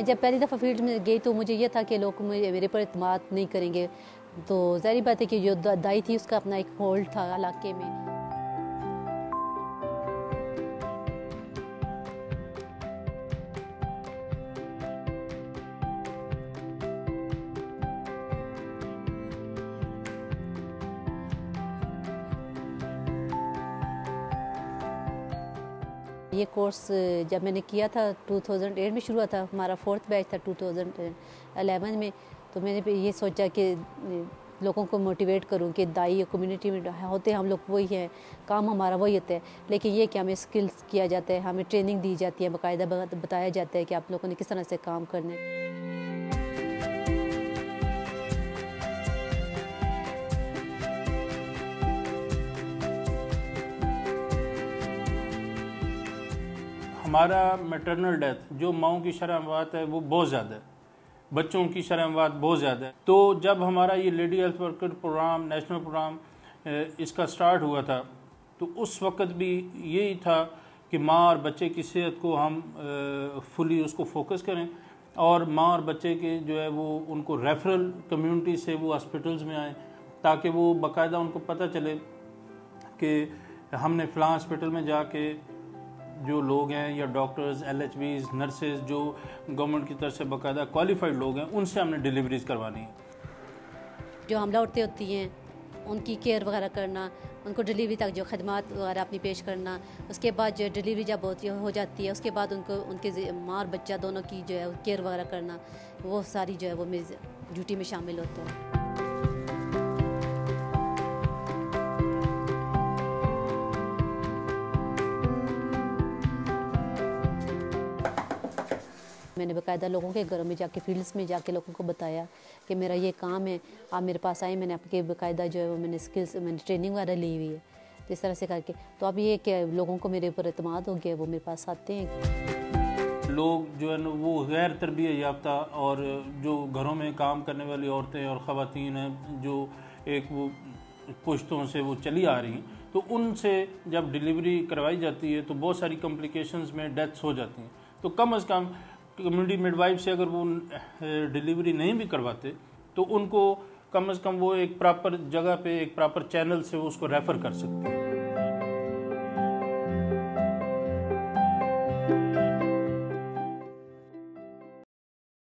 میں جب پہلی دفعہ فیلڈ میں گئی تو مجھے یہ تھا کہ لوگ میرے پر اعتماد نہیں کریں گے۔ تو ظاہری بات ہے کہ جو دائی تھی، اس کا اپنا ایک ہولڈ تھا علاقے میں۔ یہ کورس جب میں نے کیا تھا ٹو تھاؤزنڈ ایٹ میں شروع ہوا تھا، ہمارا فورتھ بیچ تھا ٹو تھاؤزنڈ الیون میں۔ تو میں نے یہ سوچا کہ لوگوں کو موٹیویٹ کروں کہ دائی کمیونٹی میں ہوتے، ہم لوگ وہی ہیں، کام ہمارا وہی ہوتا ہے۔ لیکن یہ کہ ہمیں اسکلس کیا جاتا ہے ہمیں ٹریننگ دی جاتی ہے، باقاعدہ بتایا جاتا ہے کہ آپ لوگوں نے کس طرح سے کام کرنے ہمارا میٹرنل ڈیتھ جو ماؤں کی شرح اموات ہے وہ بہت زیادہ ہے، بچوں کی شرح اموات بہت زیادہ ہے۔ تو جب ہمارا یہ lady health worker program national program اس کا سٹارٹ ہوا تھا، تو اس وقت بھی یہی تھا کہ ماں اور بچے کی صحت کو ہم فلی اس کو فوکس کریں۔ اور ماں اور بچے کے جو ہے وہ، ان کو ریفرل کمیونٹی سے وہ ہاسپٹلز میں آئیں تاکہ وہ باقاعدہ ان کو پتہ چلے کہ ہم نے فلاں ہاسپٹل میں جا کے جو لوگ ہیں یا doctors, L H Vs nurses جو گورنمنٹ کی طرف سے باقاعدہ کوالیفائڈ لوگ ہیں، ان سے ہم نے ڈیلیوریز کروانی ہے جو حاملہ عورتیں ہوتی ہیں، ان کی کیئر وغیرہ کرنا، ان کو ڈیلیوری تک جو خدمات وغیرہ اپنی پیش کرنا، اس کے بعد جو ڈیلیوری جب ہوتی ہو جاتی ہے، اس کے بعد ان کو، ان کے ماں اور بچہ دونوں کی جو ہے کیئر وغیرہ کرنا، وہ ساری جو ہے وہ میری ڈیوٹی میں شامل ہوتا ہے میں نے باقاعدہ لوگوں کے گھروں میں جا کے فیلڈس میں جا کے لوگوں کو بتایا کہ میرا یہ کام ہے، آپ میرے پاس آئیں، میں نے آپ کے باقاعدہ جو ہے وہ میں نے اسکلس میں نے ٹریننگ وغیرہ لی ہوئی ہے۔ تو اس طرح سے کر کے۔ تو اب یہ کہ لوگوں کو میرے اوپر اعتماد ہو گیا، وہ میرے پاس آتے ہیں۔ لوگ جو ہے نا، وہ غیر تربیت یافتہ اور جو گھروں میں کام کرنے والی عورتیں اور خواتین ہیں، جو ایک وہ پشتوں سے وہ چلی آ رہی ہیں، تو ان سے جب ڈیلیوری کروائی جاتی ہے تو بہت ساری کمپلیکیشنز میں ڈیتھس ہو جاتی ہیں۔ تو کم از کم کمیونٹی مڈ وائف سے اگر وہ ڈیلیوری نہیں بھی کرواتے، تو ان کو کم از کم وہ ایک پراپر جگہ پہ، ایک پراپر چینل سے اس کو ریفر کر سکتے ہیں۔